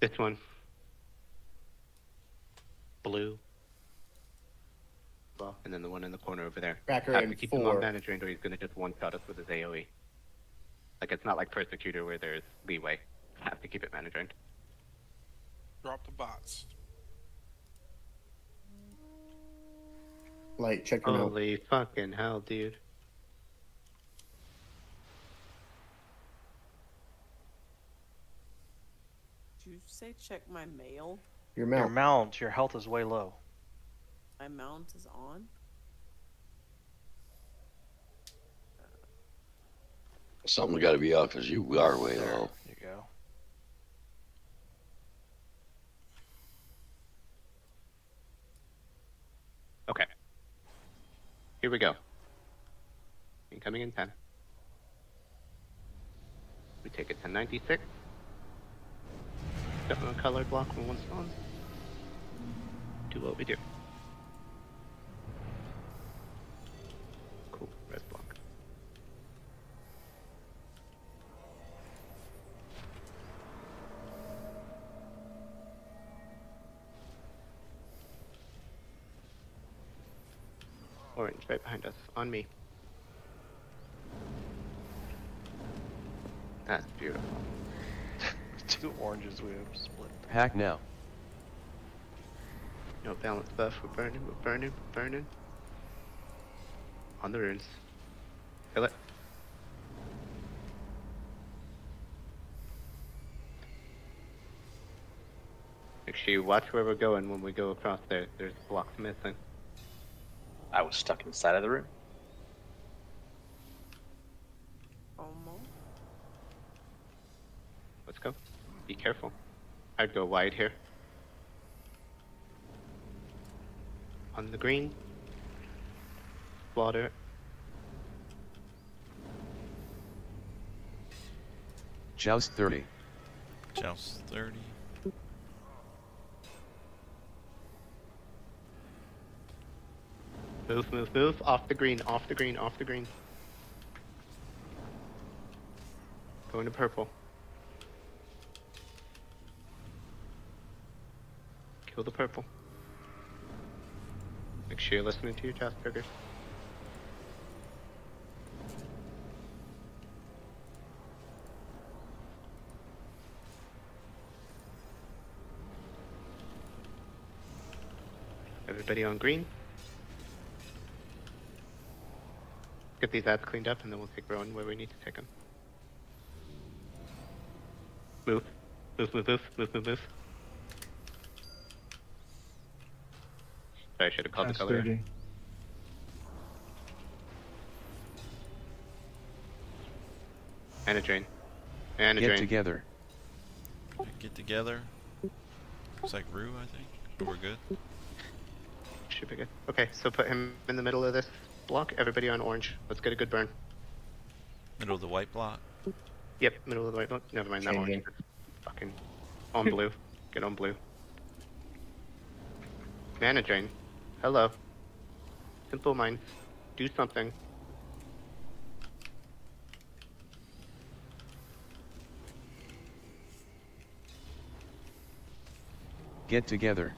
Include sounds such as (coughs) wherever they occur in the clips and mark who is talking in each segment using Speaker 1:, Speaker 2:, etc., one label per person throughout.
Speaker 1: This one. Blue. Well, and then the one in the corner over there.
Speaker 2: Cracker
Speaker 1: Have
Speaker 2: in
Speaker 1: to keep him
Speaker 2: four.
Speaker 1: on management or he's gonna just one shot us with his AoE. Like it's not like Persecutor where there's leeway. Have to keep it management.
Speaker 3: Drop the bots.
Speaker 2: Light, check your mail.
Speaker 1: Holy fucking hell, dude.
Speaker 4: say check my mail?
Speaker 2: Your
Speaker 5: mount.
Speaker 2: Your
Speaker 5: mount. Your health is way low.
Speaker 4: My mount is on.
Speaker 6: Something's got to be off because you are way
Speaker 5: there.
Speaker 6: low.
Speaker 5: There you go.
Speaker 1: Okay. Here we go. Incoming in 10. We take it to ninety six different color block when one on. Do what we do. Cool, red block. Orange right behind us, on me. That's beautiful.
Speaker 5: Two oranges we have split.
Speaker 7: Hack now.
Speaker 1: No balance buff. We're burning. We're burning. We're burning. On the runes. Kill it. Make sure you watch where we're going when we go across there. There's blocks missing.
Speaker 8: I was stuck inside of the room.
Speaker 4: Almost.
Speaker 1: Let's go. Be careful. I'd go wide here. On the green. Water.
Speaker 7: Joust 30.
Speaker 9: Joust 30.
Speaker 1: Move, move, move. Off the green, off the green, off the green. Going to purple. Kill the purple. Make sure you're listening to your task triggers. Everybody on green. Get these ads cleaned up and then we'll take Rowan where we need to take him. Move. Move, move, move, move, move, move. I should have called the
Speaker 10: Joust
Speaker 1: color.
Speaker 10: 30.
Speaker 1: And a drain. And a
Speaker 7: Get
Speaker 1: drain.
Speaker 7: together.
Speaker 9: Get together. It's like Rue, I think. We're good.
Speaker 1: Should be good. Okay, so put him in the middle of this block. Everybody on orange. Let's get a good burn.
Speaker 9: Middle of the white block.
Speaker 1: Yep, middle of the white block. Never mind that orange. Fucking on blue. Get on blue. Mana drain. Hello. Simple minds. Do something.
Speaker 7: Get together.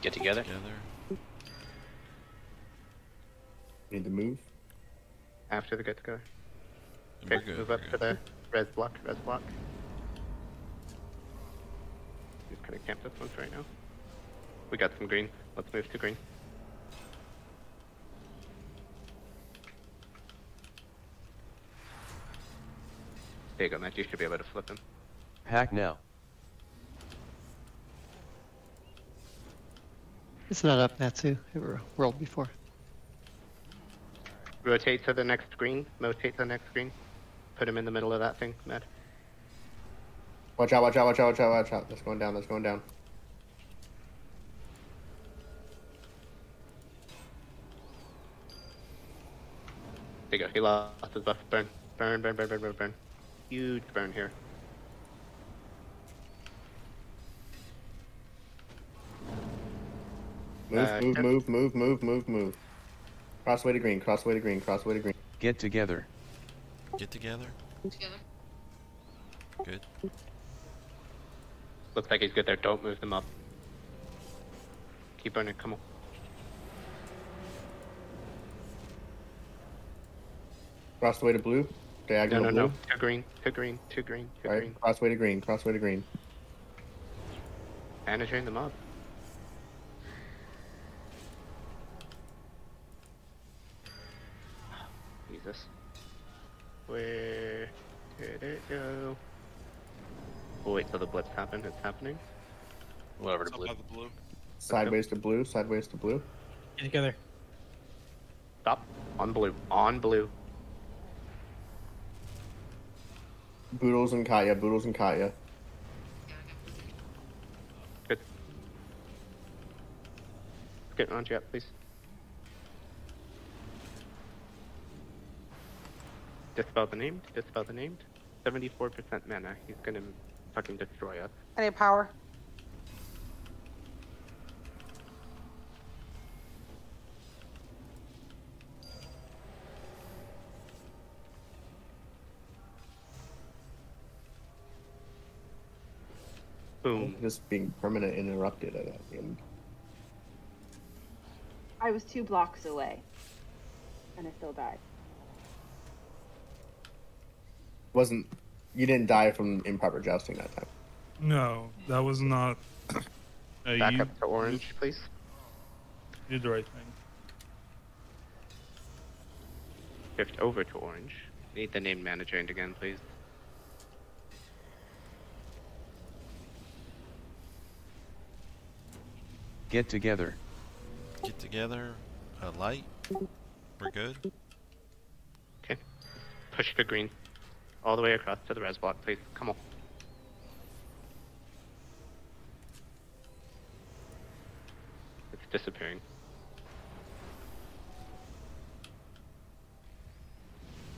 Speaker 8: Get together.
Speaker 9: Together.
Speaker 2: Need to move.
Speaker 1: After the get together.
Speaker 9: And
Speaker 1: Okay,
Speaker 9: good.
Speaker 1: move
Speaker 9: we're
Speaker 1: up to the red block, red block. Just gonna camp this one right now. We got some green. Let's move to green. There you go, Matt. You should be able to flip him.
Speaker 7: Hack now.
Speaker 11: It's not up, Natsu. It ro- rolled before.
Speaker 1: Rotate to the next green. Rotate to the next green. Put him in the middle of that thing, Matt.
Speaker 2: Watch out, watch out, watch out, watch out, watch out. That's going down, that's going down.
Speaker 1: There you go. He lost his buff. Burn. Burn, burn, burn, burn, burn, burn. Huge burn here.
Speaker 2: Move,
Speaker 1: Uh,
Speaker 2: move,
Speaker 1: Kev-
Speaker 2: move, move, move, move, move. Crossway to green, crossway to green, crossway to green.
Speaker 7: Get together.
Speaker 9: Get together.
Speaker 12: Together.
Speaker 9: Good.
Speaker 1: Looks like he's good there. Don't move them up. Keep burning. Come on.
Speaker 2: Cross the way to blue. Diagonal
Speaker 1: no,
Speaker 2: blue.
Speaker 1: no. To green. To green. To green. To
Speaker 2: All
Speaker 1: green.
Speaker 2: right. Cross way to green. Cross way to green.
Speaker 1: Managing them up. Jesus. Where did it go? We'll wait till the blips happen. It's happening.
Speaker 8: Whatever to blue.
Speaker 3: the blue.
Speaker 2: Sideways to blue. Sideways to blue.
Speaker 10: Get together.
Speaker 1: Stop. On blue. On blue.
Speaker 2: Boodles and Katya. Boodles and Katya.
Speaker 1: Good. Get around you up, please. Dispel the named. Dispel the named. 74% mana. He's gonna fucking destroy us.
Speaker 12: I need power.
Speaker 1: Boom.
Speaker 2: Just being permanent interrupted at that end.
Speaker 13: I was two blocks away, and I still died.
Speaker 2: Wasn't you didn't die from improper jousting that time?
Speaker 14: No, that was not. (coughs) Uh,
Speaker 1: Back
Speaker 14: you
Speaker 1: up to orange, please.
Speaker 14: You did the right thing.
Speaker 1: Shift over to orange. Need the name manager drained again, please.
Speaker 7: Get together.
Speaker 9: Get together. A light. We're good.
Speaker 1: Okay. Push to green. All the way across to the res block, please. Come on. It's disappearing.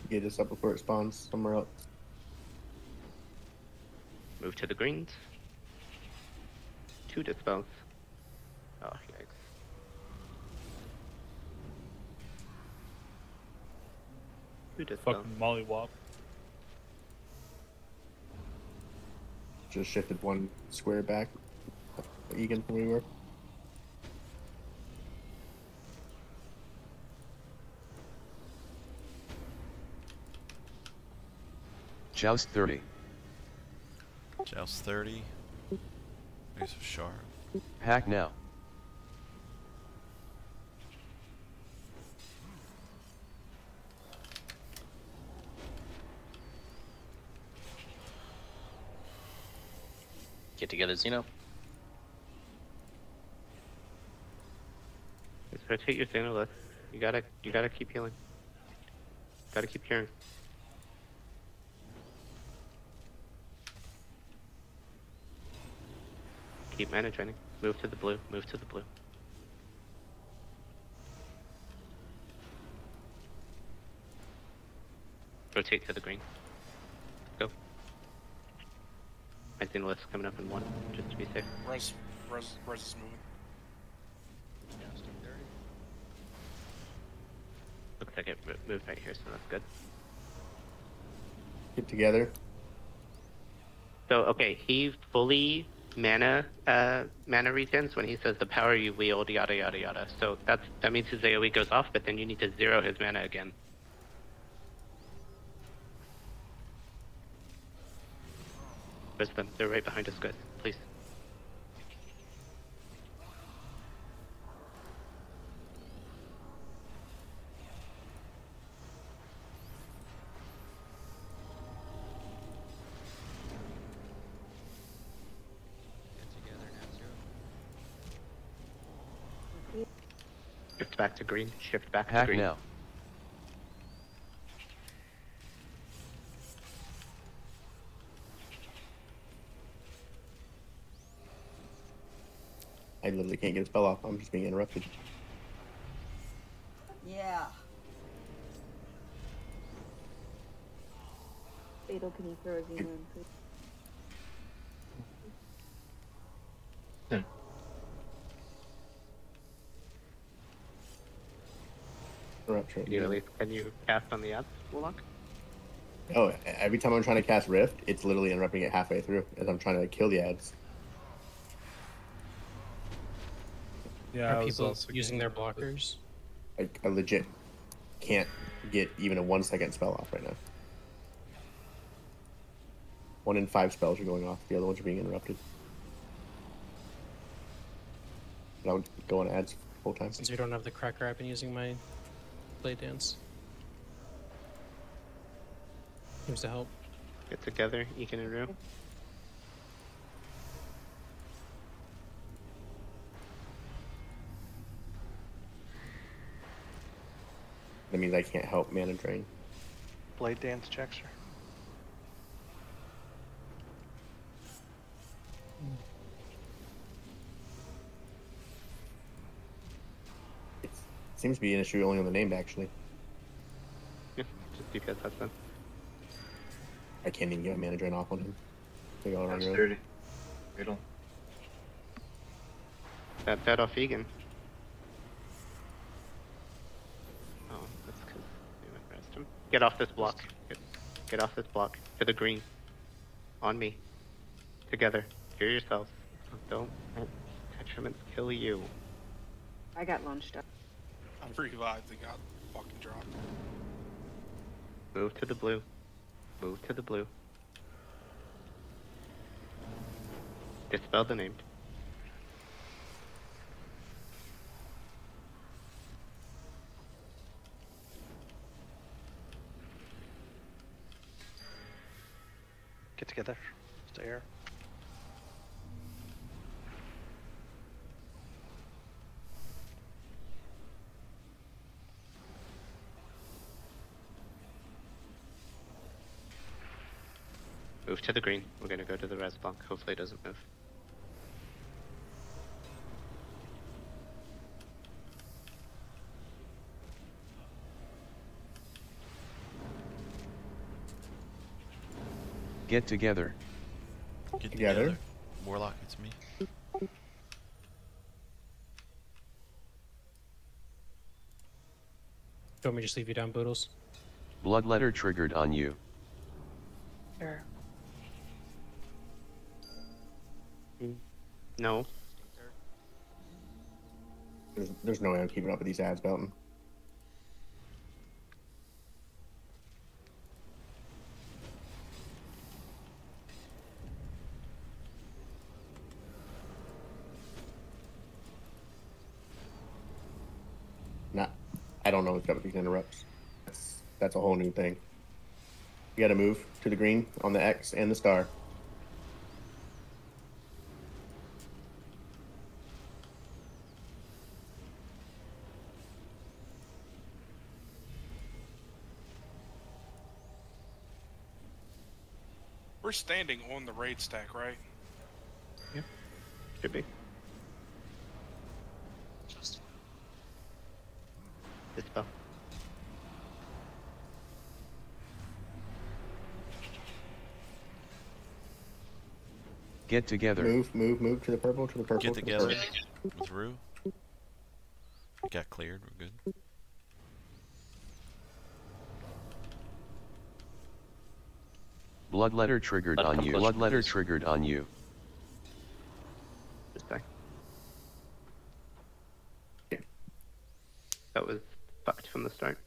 Speaker 2: Get this up before it spawns somewhere else.
Speaker 1: Move to the greens. Two dispels. Oh, yikes. Two dispels.
Speaker 14: Fucking mollywop.
Speaker 2: Just shifted one square back. Egan from where we were.
Speaker 7: Joust 30.
Speaker 9: Joust 30. There's a sharp.
Speaker 7: Hack now.
Speaker 8: Get together, Xeno.
Speaker 1: Just rotate your Xenolith. You gotta, you gotta keep healing. Gotta keep curing. Keep mana training. Move to the blue. Move to the blue. Rotate to the green. Go. My Xenolith's coming up in one, just to be safe.
Speaker 3: Res, res, res is moving.
Speaker 1: Looks like it moved right here, so that's good.
Speaker 2: Get together.
Speaker 1: So okay, he fully mana uh mana regens when he says the power you wield yada yada yada. So that's that means his AoE goes off, but then you need to zero his mana again. Where's them? They're right behind us, guys. Please. Shift back to green. Shift back to green.
Speaker 7: now.
Speaker 2: Literally can't get a spell off. I'm just being interrupted.
Speaker 13: Yeah. Fatal, can you throw a Xeno in, please? Hmm.
Speaker 2: Interruption.
Speaker 1: Can you at least can you cast on the ads, Warlock?
Speaker 2: Oh, every time I'm trying to cast Rift, it's literally interrupting it halfway through as I'm trying to kill the ads.
Speaker 14: Yeah, I
Speaker 10: Are
Speaker 14: was
Speaker 10: people
Speaker 14: also
Speaker 10: using their blockers?
Speaker 2: I, I legit can't get even a one second spell off right now. One in five spells are going off. The other ones are being interrupted. But I would go on ads full time.
Speaker 10: Since we don't have the cracker, I've been using my blade dance. Seems to help.
Speaker 1: Get together, Egan and Rue.
Speaker 2: That means I can't help mana drain.
Speaker 5: Blade dance checks her.
Speaker 2: It seems to be an issue only on the name, actually.
Speaker 1: Yeah, just because that's them.
Speaker 2: I can't even get a mana drain off on him. They go around
Speaker 12: That's
Speaker 2: your-
Speaker 12: dirty. Riddle.
Speaker 1: That bet off Egan. Oh, that's because they went rest him. Get off this block. Get, get off this block. To the green. On me. Together. Hear yourselves. Don't let detriments kill you.
Speaker 13: I got launched up.
Speaker 3: I'm revived and got fucking dropped.
Speaker 1: Move to the blue. Move to the blue. Dispel the named.
Speaker 5: Get together. Stay here.
Speaker 1: Move to the green. We're gonna go to the res block. Hopefully it doesn't move.
Speaker 7: Get together.
Speaker 9: Get
Speaker 2: Together.
Speaker 9: together. Warlock, it's me.
Speaker 10: Do you want me to just leave you down, Boodles?
Speaker 7: Bloodletter triggered on you.
Speaker 13: Sure.
Speaker 1: No.
Speaker 2: There's, there's no way I'm keeping up with these ads, Belton. Not, I don't know what's up with these interrupts. That's that's a whole new thing. You got to move to the green on the X and the star.
Speaker 3: We're standing on the raid stack, right?
Speaker 1: Should be. Dispel.
Speaker 7: Get together.
Speaker 2: Move, move, move to the purple, to the purple.
Speaker 9: Get
Speaker 2: to the
Speaker 9: together
Speaker 2: purple.
Speaker 9: with Rue. Got cleared. We're good.
Speaker 7: Bloodletter triggered on you. Bloodletter triggered on you.
Speaker 1: Just die. That was fucked from the start.